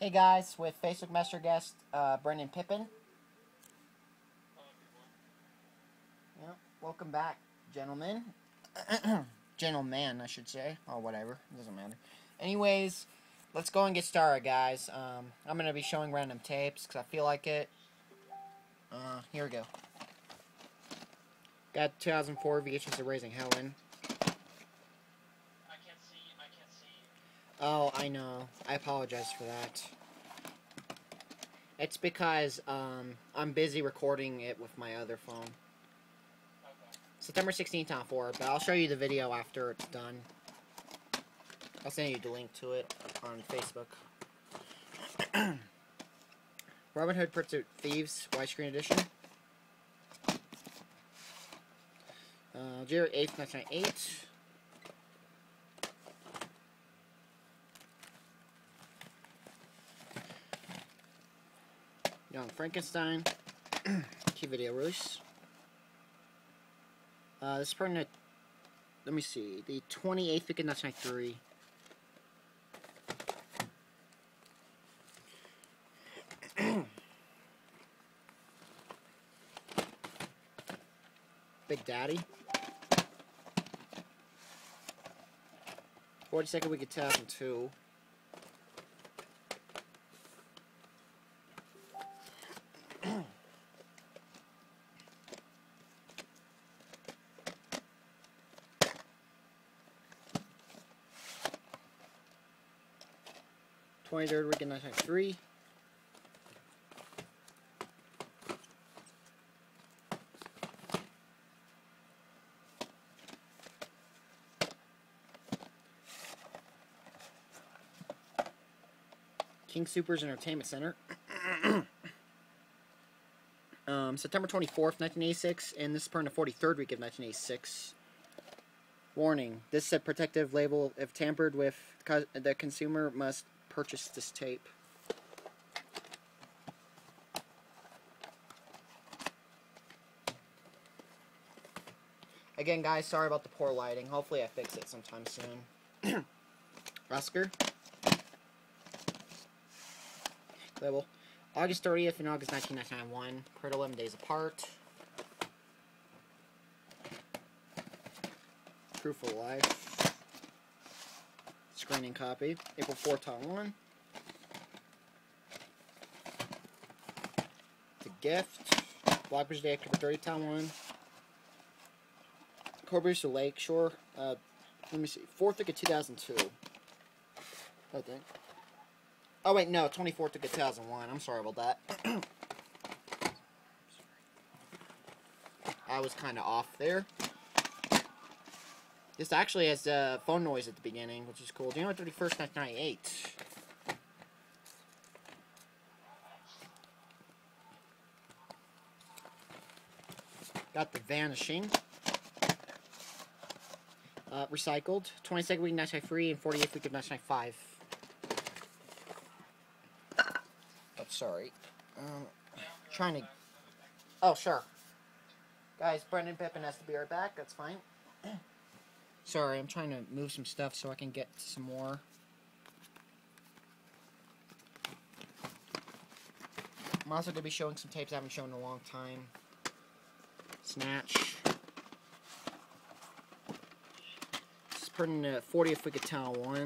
Hey guys, with Facebook Master guest uh, Brendan Pippin. Yeah, welcome back, gentlemen. Gentleman, I should say, or whatever. It doesn't matter. Anyways, let's go and get started, guys. Um, I'm gonna be showing random tapes because I feel like it. Uh, here we go. Got 2004 VHS of Raising Helen. Oh, I know. I apologize for that. It's because um, I'm busy recording it with my other phone. September 16th on 4, but I'll show you the video after it's done. I'll send you the link to it on Facebook. Robin Hood Pursuit Thieves widescreen edition. Uh, January 8th, 1998. Young Frankenstein, key video release. Uh, this is part of, let me see, the 28th week of 1993. Big Daddy. 42nd week of 2002. Twenty-third week in nineteen three. King Supers Entertainment Center. um, September 24th, 1986, and this is part of the 43rd week of 1986. Warning, this is a protective label. If tampered with, the consumer must purchase this tape. Again, guys, sorry about the poor lighting. Hopefully I fix it sometime soon. Oscar. Label. August 30th and August 1991. Credit 11 days apart. Proof of Life. Screening copy. April 4th, Taiwan. The Gift. Blockbridge Day, October 30th, Taiwan. To Lakeshore. Uh, let me see. 4th week of 2002. I think. Oh, wait, no. 24th of 2001. I'm sorry about that. I was kind of off there. This actually has uh, phone noise at the beginning, which is cool. January 31st, 1998. Got The Vanishing. Uh, recycled. 22nd week, 1993, and 48th week of 1995. Oh, sorry. Um, trying to... Oh, sure. Guys, Brendan Pippin has to be right back. That's fine. Sorry, I'm trying to move some stuff so I can get some more. I'm also going to be showing some tapes I haven't shown in a long time. Snatch. This is putting the 40th Wicked Town 1.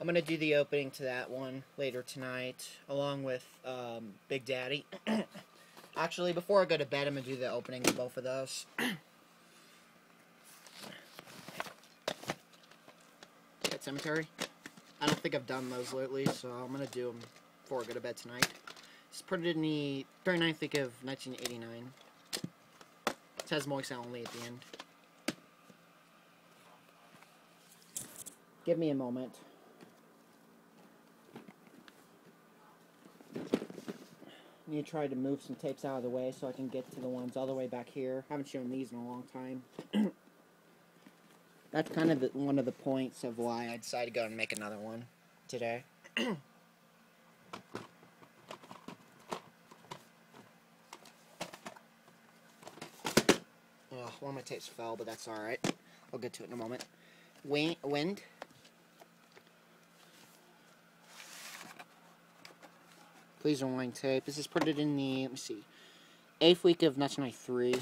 I'm going to do the opening to that one later tonight, along with um, Big Daddy. Actually, before I go to bed, I'm going to do the opening of both of those. Pet Sematary. I don't think I've done those lately, so I'm going to do them before I go to bed tonight. It's printed in the 39th week of 1989. It says Moist only at the end. Give me a moment. Need to try to move some tapes out of the way so I can get to the ones all the way back here. haven't shown these in a long time. That's kind of the, one of the points of why I decided to go and make another one today. one of my tapes fell, but that's alright. I'll get to it in a moment. Wind. Please rewind tape. This is printed in the, let me see, 8th week of 1993.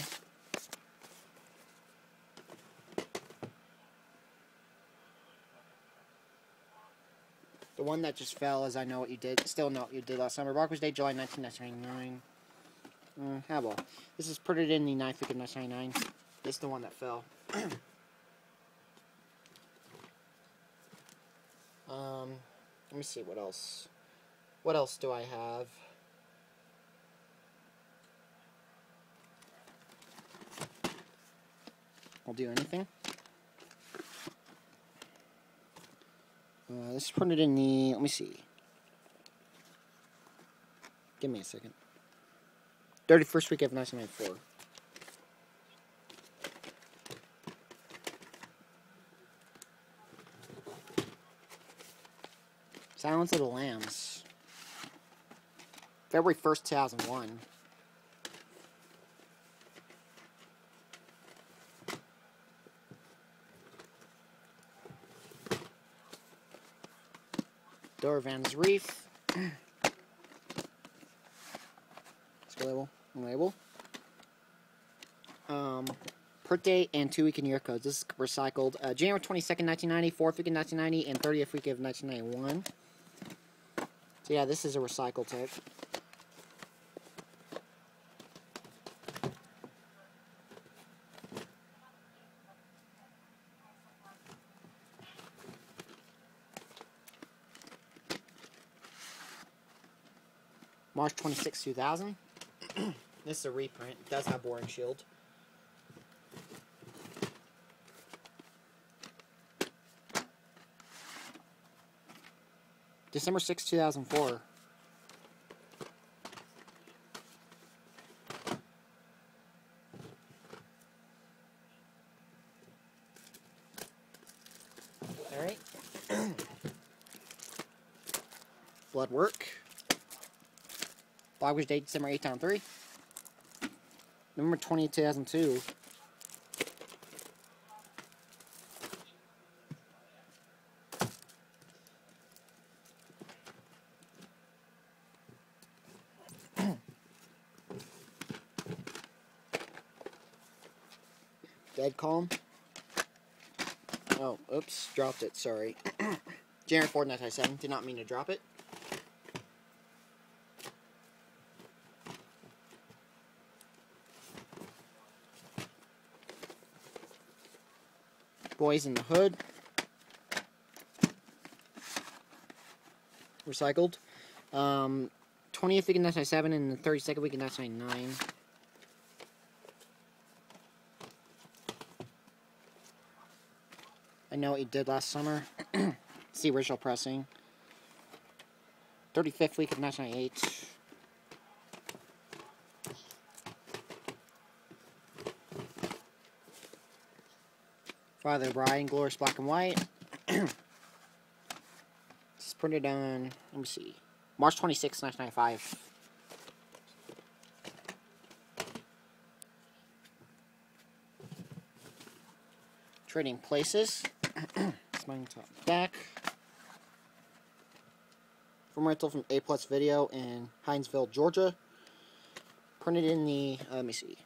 The one that just fell is I Know What You Did. Still know what you did last summer. Barker's Day, July 1999. Mm, how about? This is printed in the 9th week of 1999. This is the one that fell. um, let me see what else. What else do I have? I'll do anything. Uh, this is printed in the, let me see. Give me a second. 31st week of 1994. Silence of the Lambs. February 1st, 2001. Dora Reef. label. Label. Um, per day and two week and year codes. This is recycled. Uh, January 22nd, 1990, 4th week of 1990, and 30th week of 1991. So yeah, this is a recycled tape. March 26, 2000. this is a reprint. It does have boring shield. December 6, 2004. Language date December 8, 3. November 20, 2002. Dead calm. Oh, oops, dropped it, sorry. January 4, 1997, did not mean to drop it. Boyz n the Hood. Recycled. Um, 20th week in 1997 and the 32nd week in 1999. I know what you did last summer. See original pressing. 35th week of 1998. Father Brian, Glorious Black and White. is printed on, let me see, March 26, 1995. Trading Places. it's Smiling top back. From rental from A Plus Video in Hinesville, Georgia. Printed in the, uh, let me see,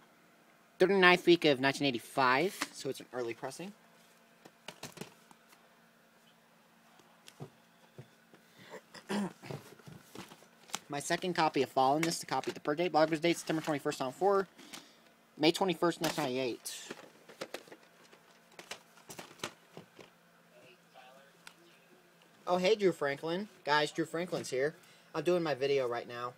39th week of 1985, so it's an early pressing. My second copy of Fallen, this is the copy the per date. Blogger's date, September 21st on 4. May 21st, 1998. Oh, hey, Drew Franklin. Guys, Drew Franklin's here. I'm doing my video right now.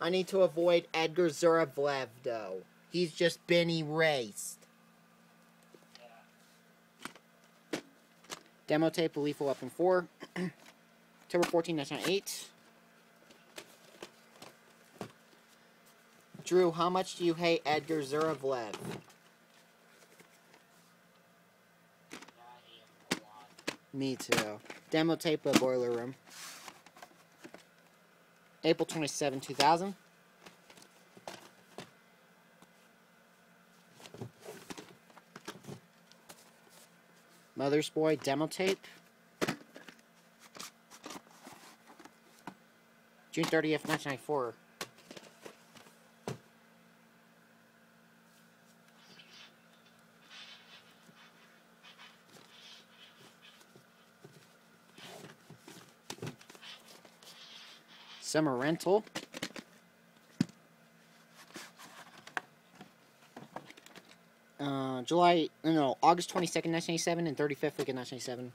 I need to avoid Edgar Zurablev, though. He's just been erased. Demo tape of Lethal Weapon 4. October 14, 1998. Drew, how much do you hate Edgar Zurablev? Me too. Demo tape of Boiler Room. April 27, 2000. Mother's Boy demo tape. June 30th, 1994. Summer rental. Uh, July, no, August 22nd, 1987, and 35th week of 1987.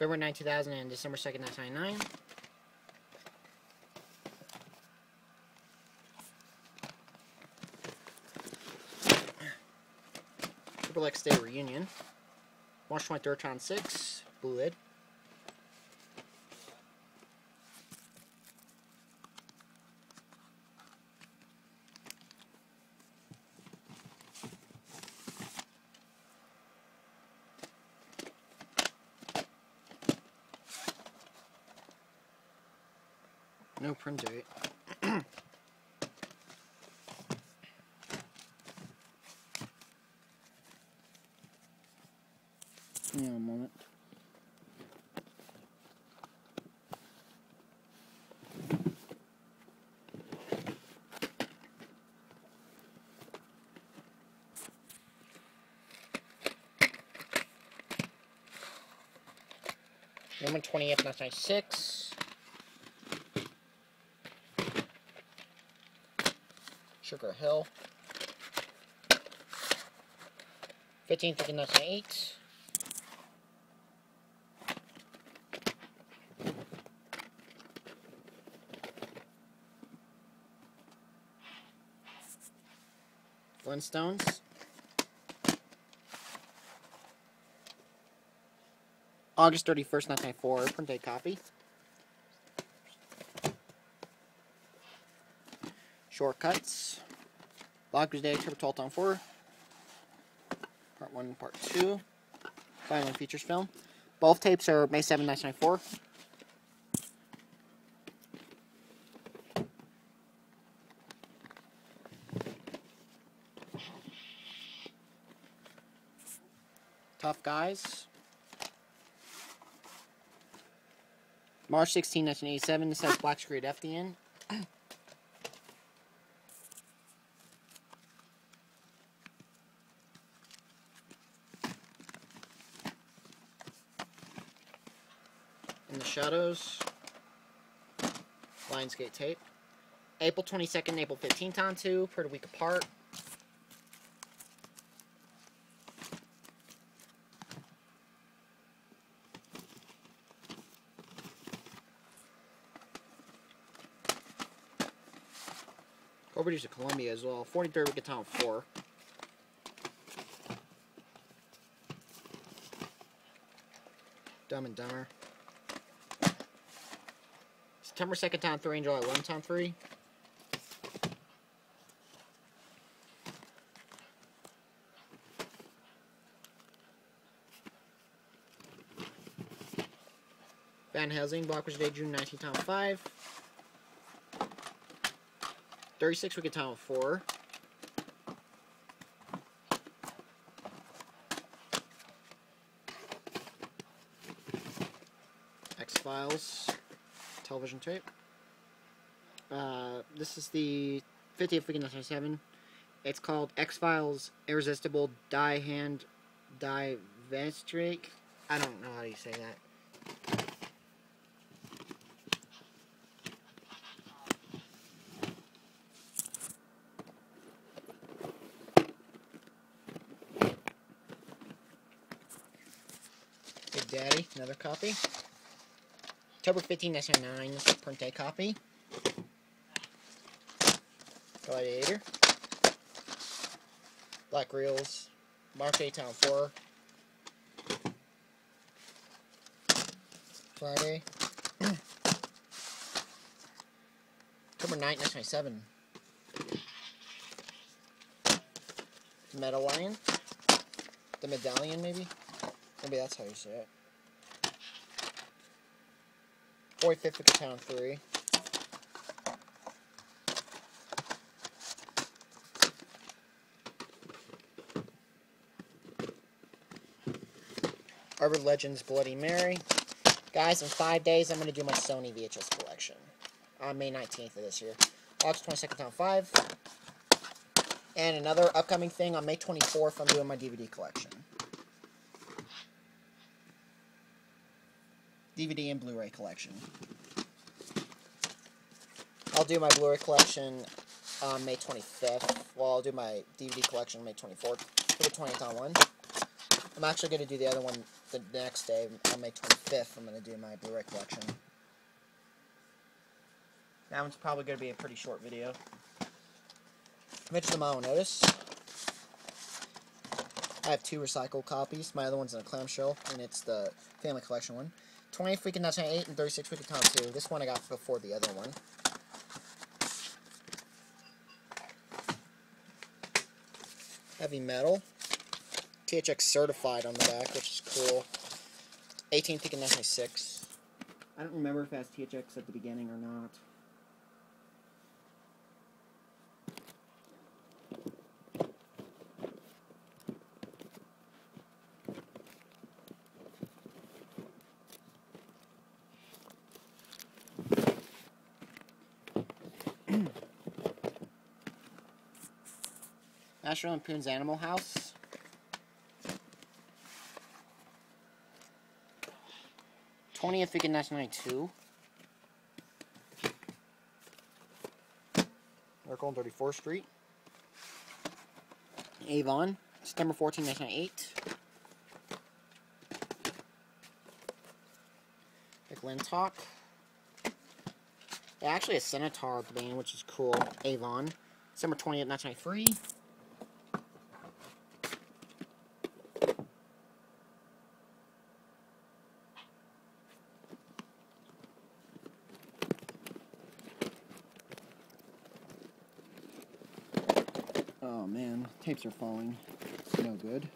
February 9, 2000 and December 2nd, 1999. Triple X Day Reunion. March 23rd, Tron 6. Blue lid. No print date. Give me a moment. November 20th, 1996. Sugar Hill. 15th of 1908. Flintstones. August 31st, 1994, printed copy. Shortcuts. Lockers Day, Turbo Tall 4. Part 1 Part 2. Final features film. Both tapes are May 7, 1994. Tough Guys. March 16, 1987. This has Black Screen FDN. In the Shadows. Lionsgate tape. April 22nd, April 15th on 2, per week apart. Overdue to Columbia as well. 43rd week of town 4. Dumb and Dumber. September 2nd, Town 3, and July 11, Town 3. Van Helsing, Blockers Day, June 19, Town 5. 36 we can Wicked Town 4. X-Files television tape. Uh, this is the 50th Weekend 1997. It's called X-Files Irresistible Die Hand Die Vestrake. I don't know how you say that. Big Daddy, another copy. October 15, 1999, print day copy. Gladiator. Black Reels. March A Town 4. Friday. October 9, 1997. Metal Lion. The Medallion, maybe? Maybe that's how you say it. 45th of Town 3. Urban Legends Bloody Mary. Guys, in five days, I'm going to do my Sony VHS collection. On May 19th of this year. August 22nd, Town 5. And another upcoming thing, on May 24th, I'm doing my DVD collection. DVD and Blu-ray collection. I'll do my Blu-ray collection on May 25th. Well, I'll do my DVD collection May 24th for the 20th on one. I'm actually going to do the other one the next day, on May 25th. I'm going to do my Blu-ray collection. That one's probably going to be a pretty short video. Mitch the Mile Notice. I have two recycled copies. My other one's in a clamshell, and it's the family collection one. 20th week of 1998 and 36 week of Town 2. This one I got before the other one. Heavy metal. THX certified on the back, which is cool. 18th week of 1996. I don't remember if it has THX at the beginning or not. National Lampoon's Animal House. Twentieth week in 1992. Miracle on 34th Street. Avon, September 14, 1998. McLintock. Actually, a Centaur band, which is cool. Avon, December 20th, 1993. Oh are falling. It's no good.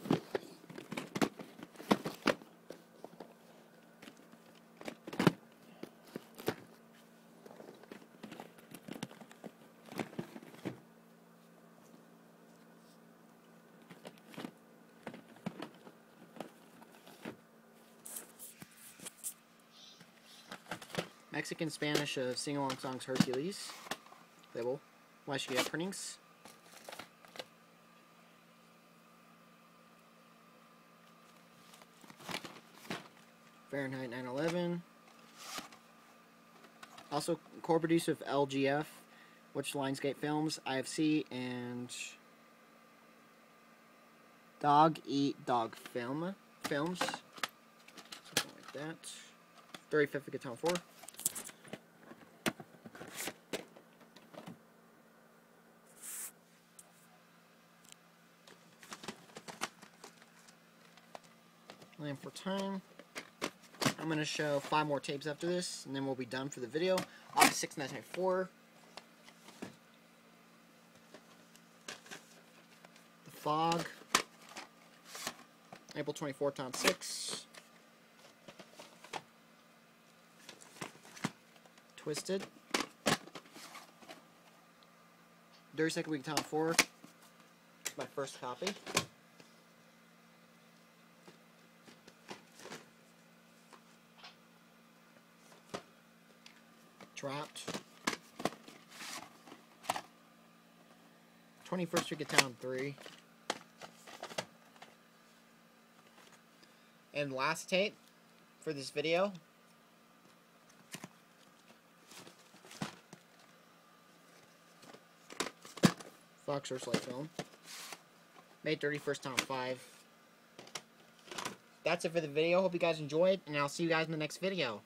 Mexican Spanish uh, of Sing Along Songs Hercules. Label. YSHIA printings. Fahrenheit 911. Also, co-producer of LGF, which Lionsgate Films, IFC, and Dog Eat Dog Film Films. Something like that. 35th Guitar 4. Land Before Time. I'm going to show five more tapes after this, and then we'll be done for the video. August 6, 1994. The Fog. April 24, Town 6. Twisted. Dirty Second Week, Town 4. My first copy. Trapped. 21st Street of Town 3. And last tape for this video. Fox Searchlight film. May 31st, Town 5. That's it for the video. Hope you guys enjoyed, and I'll see you guys in the next video.